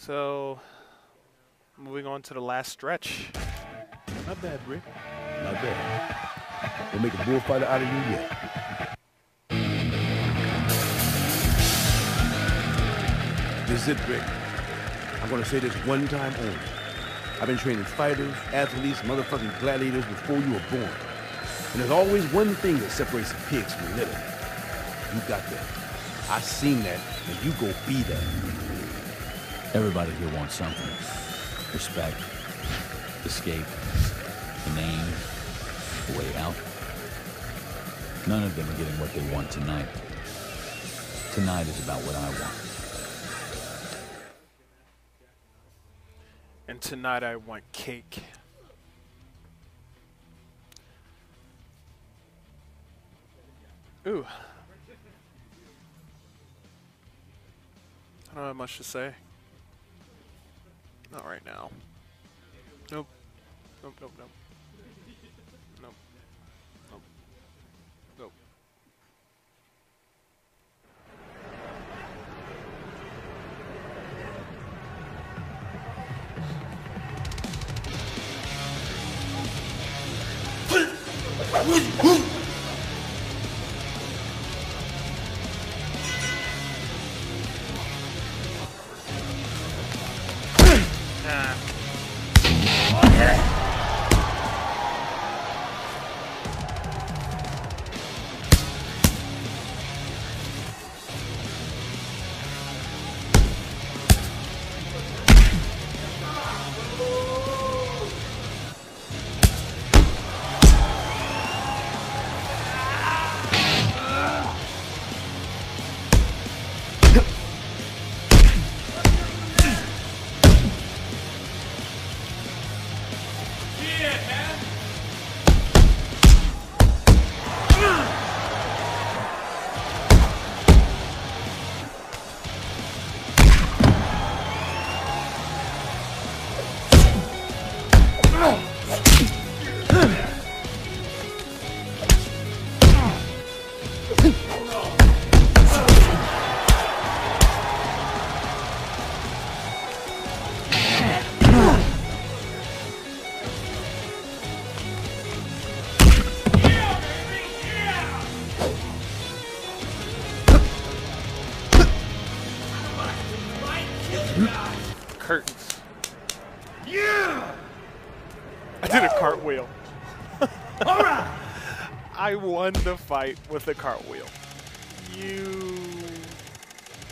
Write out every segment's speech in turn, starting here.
So, moving on to the last stretch. Not bad, Rick. Not bad. We'll make a bullfighter out of you yet. This is it, Rick. I'm gonna say this one time only. I've been training fighters, athletes, motherfucking gladiators before you were born. And there's always one thing that separates the pigs from the litter. You got that. I seen that, and you go be that. Everybody here wants something. Respect, escape, a name, a way out. None of them are getting what they want tonight. Tonight is about what I want. And tonight I want cake. Ooh. I don't have much to say. Not right now. Nope. Nope, nope, nope. Nope. Nope. Nope. Ah. Curtains. Yeah! I did a cartwheel. Alright! I won the fight with a cartwheel. You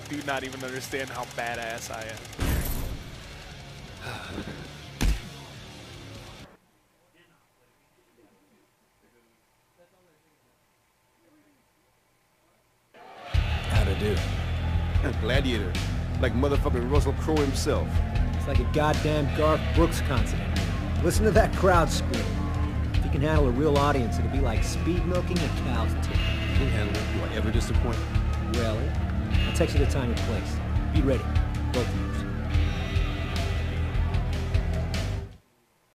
do not even understand how badass I am. How'd I do? Gladiator. Like motherfucking Russell Crowe himself. It's like a goddamn Garth Brooks concert. Listen to that crowd scream. If you can handle a real audience, it'll be like speed milking a cow's tit. Can't handle it. Do I ever disappoint? Really? I'll text you the time and place. Be ready. Both of you.